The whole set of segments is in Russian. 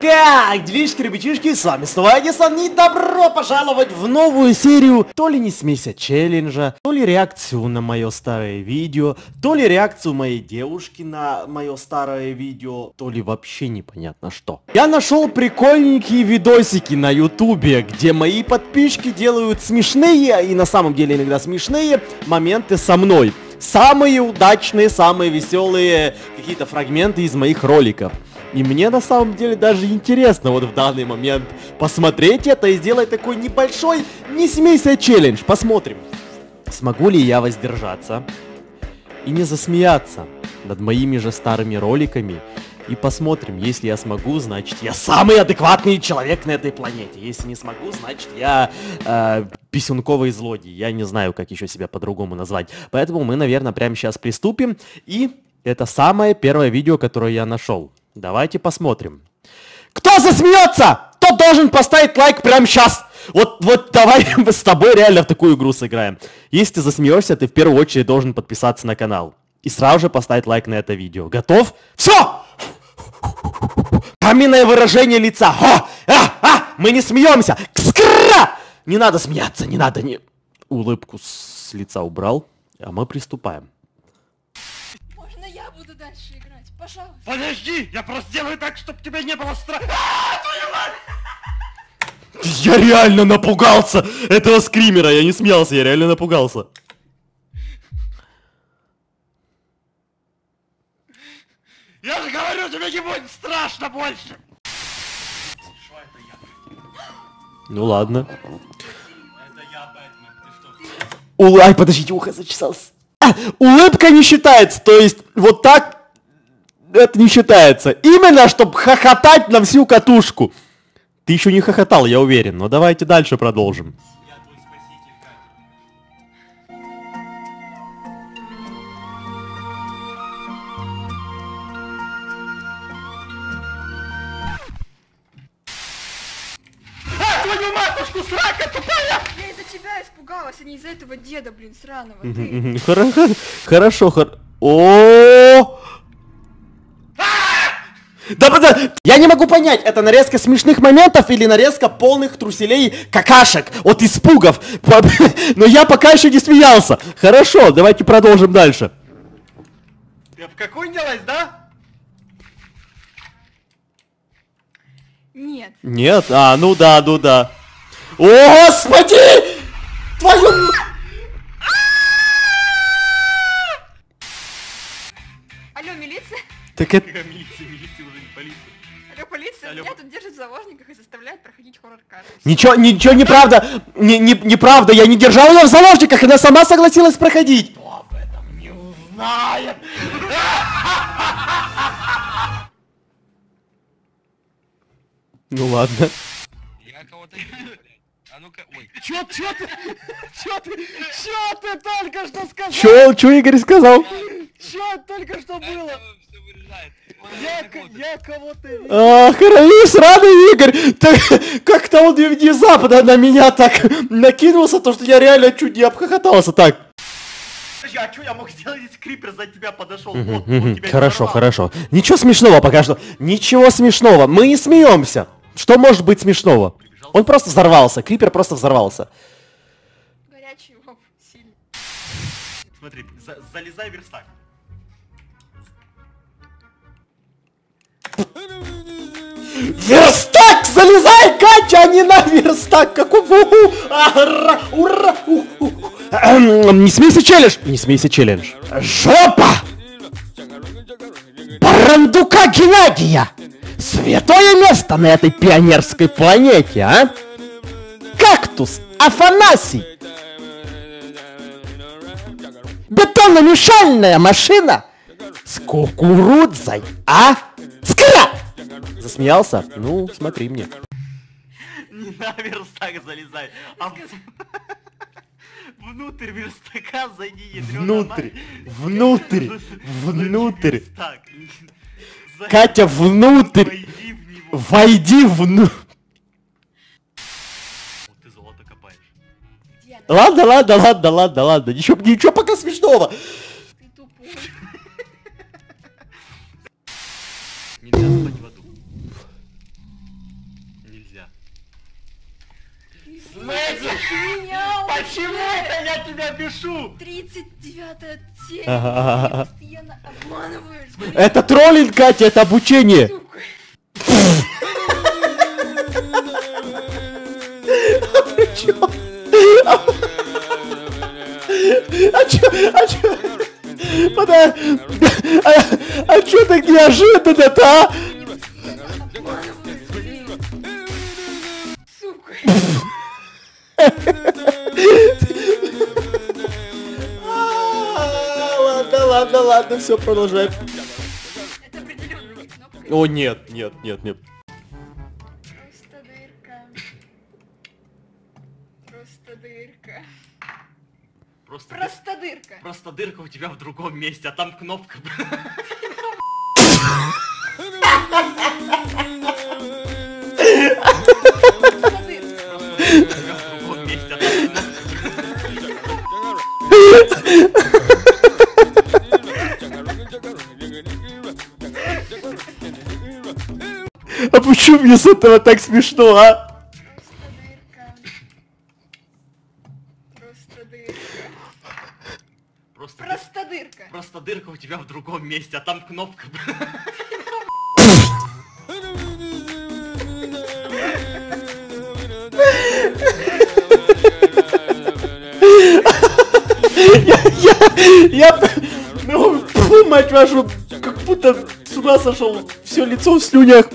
Как, делишки, ребятишки, с вами снова Эдисон, и добро пожаловать в новую серию то ли не смейся челленджа, то ли реакцию на мое старое видео, то ли реакцию моей девушки на мое старое видео, то ли вообще непонятно что. Я нашел прикольненькие видосики на ютубе, где мои подписчики делают смешные, и на самом деле иногда смешные, моменты со мной. Самые удачные, самые веселые какие-то фрагменты из моих роликов. И мне на самом деле даже интересно вот в данный момент посмотреть это и сделать такой небольшой «Не смейся челлендж». Посмотрим, смогу ли я воздержаться и не засмеяться над моими же старыми роликами. И посмотрим, если я смогу, значит я самый адекватный человек на этой планете. Если не смогу, значит я э, писюнковый злодей. Я не знаю, как еще себя по-другому назвать. Поэтому мы, наверное, прямо сейчас приступим. И это самое первое видео, которое я нашел. Давайте посмотрим. Кто засмеется, тот должен поставить лайк прямо сейчас. Вот, вот давай мы с тобой реально в такую игру сыграем. Если ты засмеешься, ты в первую очередь должен подписаться на канал. И сразу же поставить лайк на это видео. Готов? Все! Каменное выражение лица. О! А! А! Мы не смеемся! Кскра! Не надо смеяться, не надо, не... Улыбку с лица убрал, а мы приступаем. Можно я буду дальше играть? Пожалуйста. Подожди, я просто сделаю так, чтобы тебе не было страшно. Я реально напугался этого скримера, я не смеялся, я реально напугался. Я же говорю, тебе не будет страшно больше. Ну ладно. Это я, Бэтмен. Ты что? Ул... Ай, подождите, ухо зачесался. А, улыбка не считается, то есть вот так это не считается. Именно, чтобы хохотать на всю катушку. Ты еще не хохотал, я уверен, но давайте дальше продолжим. Я твой спаситель, как? А, твою матушку, срака тупая! Я из-за тебя испугалась, а не из-за этого деда, блин, сраного. Ты. Хорошо, хор... О! Да, да, да, я не могу понять, это нарезка смешных моментов или нарезка полных труселей какашек от испугов. Но я пока еще не смеялся. Хорошо, давайте продолжим дальше. Ты обкакунилась, да? Нет. Нет? А, ну да, ну да. О, господи! Твою... Алло, милиция? Так это... Милиция уже не полиция. Алло, полиция, Алло. меня тут держат в заложниках и заставляют проходить хоррор-карты. Ничего, ничего неправда. Не, не, неправда, я не держал ее в заложниках, она сама согласилась проходить. Кто об этом не узнает? Ну ладно. Я кого-то... А ну-ка, ой. Чё, чё ты, чё ты, чё ты только что сказал? Чё, чё Игорь сказал? Чё только что было? Я, я кого-то. А, хорошо, сраный Игорь! Так, как-то он внезапно на меня так накинулся, то что я реально чуть не обхохотался так. А что я мог сделать, если Крипер за тебя подошел? Вот, он тебя Хорошо, хорошо. Ничего смешного пока что. Ничего смешного. Мы не смеемся. Что может быть смешного? Он просто взорвался. Крипер просто взорвался. Горячий лоб, сильный. Смотри, за- залезай в верстак. Верстак! Залезай, Катя, а не на верстак! Какого? Ура! Ура! Эм, Не смейся челлендж! Не смейся челлендж. Жопа! Барандука Геннадия! Святое место на этой пионерской планете, а? Кактус Афанасий! Бетономешальная машина с кукурузой, а? Засмеялся? Ну, смотри мне. Не на верстак залезай, а внутрь верстака зайди, Внутрь, внутрь, внутрь. Катя, внутрь. Войди в него. Войди внутрь. Ладно, ладно, ладно, ладно, ладно. Ничего, ничего пока смешного. Меня Почему это я тебя пишу? 39 серия. Ага. Это троллинг, Катя, это обучение. А чё, а чё? А, а чё так неожиданно-то, а? Ладно, ладно, ладно, все, продолжай. Это определенная кнопка. О, нет, нет, нет, нет. Просто дырка. Просто дырка. Просто, Просто дырка. просто дырка у тебя в другом месте, а там кнопка. Почему мне с этого так смешно, а? Просто дырка. Просто дырка. Просто, дырка. просто дырка у тебя в другом месте, а там кнопка. Я... Ну, фу, мать вашу, как будто с ума сошел. Все лицо в слюнях.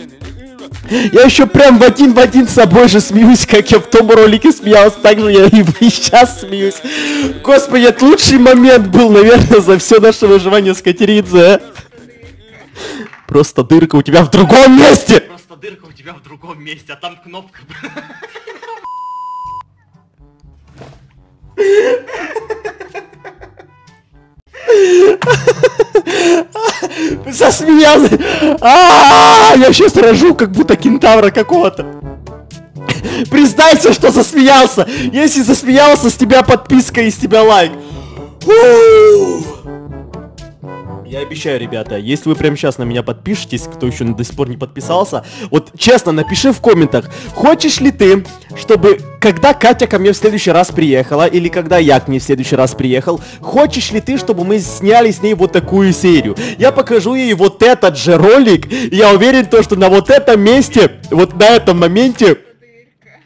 Я еще прям в один в один с собой же смеюсь, как я в том ролике смеялся, так же я и сейчас смеюсь. Господи, это лучший момент был, наверное, за все наше выживание с Катеридзе. Просто дырка у тебя в другом месте. Просто дырка у тебя в другом месте, а там кнопка. Засмеялся. А, Я сейчас рожу, как будто кентавра какого-то. Признайся, что засмеялся. Если засмеялся, с тебя подписка и с тебя лайк. У. Я обещаю, ребята, если вы прямо сейчас на меня подпишетесь, кто еще до сих пор не подписался, вот честно, напиши в комментах, хочешь ли ты, чтобы, когда Катя ко мне в следующий раз приехала, или когда я к ней в следующий раз приехал, хочешь ли ты, чтобы мы сняли с ней вот такую серию? Я покажу ей вот этот же ролик, и я уверен, то, что на вот этом месте, вот на этом моменте, Дырка.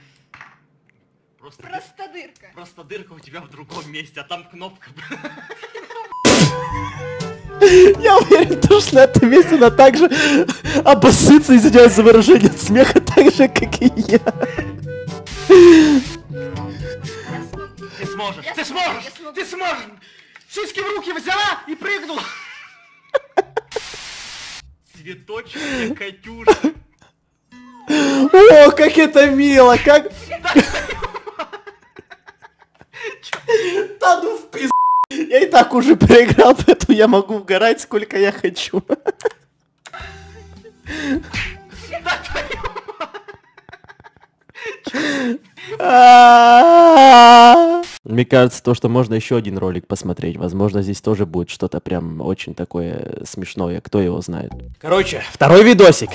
Просто, Просто дырка. просто дырка у тебя в другом месте, а там кнопка. я уверен, то, что на этом месте она также обоссытся, извиняюсь за выражение от смеха, так же, как и я. Ты сможешь, ты сможешь, ты сможешь. Сиськи в руки взяла и прыгнула. Цветочек для Катюши. О, как это мило, как... Да ну в пиз... Я и так уже проиграл, поэтому я могу угорать сколько я хочу. Мне кажется, то, что можно еще один ролик посмотреть. Возможно, здесь тоже будет что-то прям очень такое смешное. Кто его знает. Короче, второй видосик.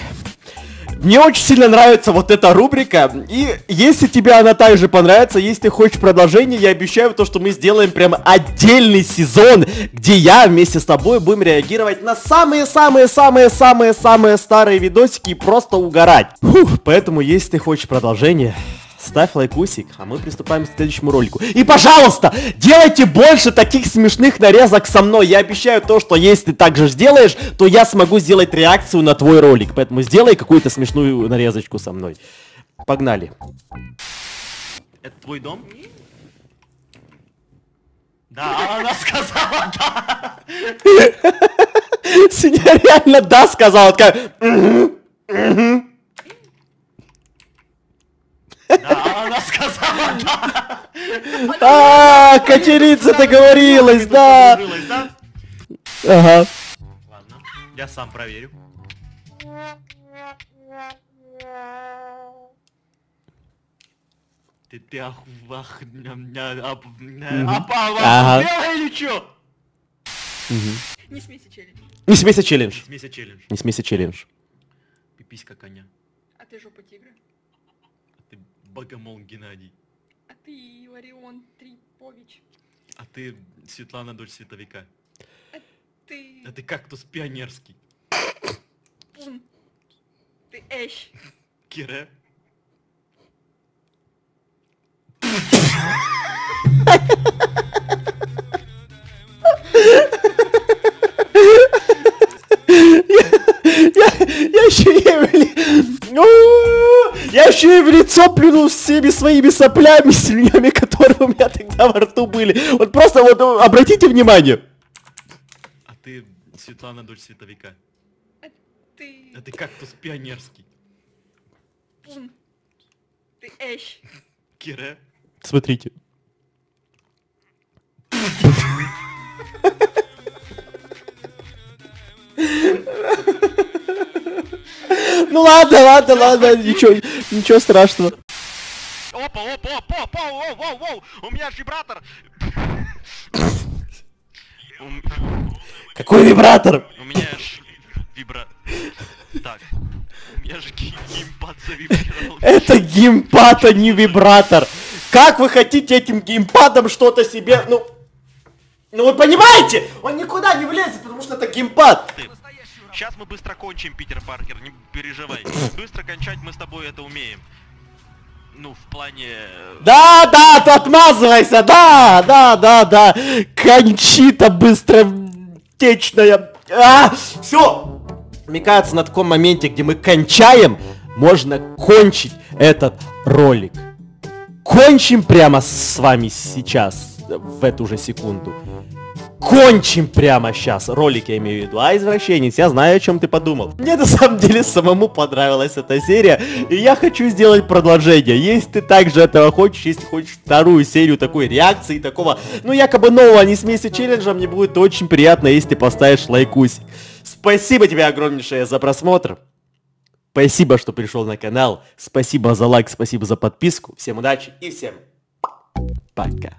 Мне очень сильно нравится вот эта рубрика. И если тебе она также понравится, если ты хочешь продолжение, я обещаю то, что мы сделаем прям отдельный сезон, где я вместе с тобой будем реагировать на самые-самые-самые-самые-самые старые видосики и просто угорать. Фух, поэтому, если ты хочешь продолжение, ставь лайкусик, а мы приступаем к следующему ролику. И, пожалуйста, делайте больше таких смешных нарезок со мной. Я обещаю то, что если ты так же сделаешь, то я смогу сделать реакцию на твой ролик. Поэтому сделай какую-то смешную нарезочку со мной. Погнали. Это твой дом? Да, она сказала да. Синя реально да сказала, такая... Да, она сказала да. А, Катерица договорилась, да. Ага. Ладно, я сам проверю. Ты ты ахвах ням- ня- ап- ня- апа- Ага. охуела или чё? Не смейся, челлендж. Не смейся челлендж. Смейся челлендж. Не смейся челлендж. Пиписька коня. А ты жопа тигра. Богомол Геннадий. А ты Ларион Трипович. А ты Светлана, дочь Световика. Ты... А ты кактус пионерский. Ты Эщ. Кире. Я, еще и в лицо плюнул всеми своими соплями, слюнями, которые у меня тогда во рту были. Вот просто вот ну, обратите внимание. А ты Светлана, дочь Световика. А ты... А ты кактус пионерский. Пун. Ты Эщ. Кире. Смотрите. Ну ладно, ладно, ладно, ничего, ничего страшного. Опа, опа, опа, опа, воу, воу, воу, у меня вибратор. Какой вибратор? У меня ж вибра... Так, у меня же геймпад завибрировал. Это геймпад, а не вибратор. Как вы хотите этим геймпадом что-то себе, ну... Ну вы понимаете? Он никуда не влезет, потому что это геймпад. Сейчас мы быстро кончим, Питер Паркер, не переживай. Быстро кончать мы с тобой это умеем. Ну, в плане... э, Да, да, ты отмазывайся, да, да, да, да. Кончита быстро течная. А, все. Мне кажется, на таком моменте, где мы кончаем, можно кончить этот ролик. Кончим прямо с вами сейчас, в эту же секунду. Кончим прямо сейчас. Ролик я имею в виду. А, извращенец, я знаю, о чем ты подумал. Мне на самом деле самому понравилась эта серия. И я хочу сделать продолжение. Если ты также этого хочешь, если хочешь вторую серию такой реакции, такого, ну, якобы нового не смеси челленджа, мне будет очень приятно, если ты поставишь лайкусик. Спасибо тебе огромнейшее за просмотр. Спасибо, что пришел на канал. Спасибо за лайк, спасибо за подписку. Всем удачи и всем пока.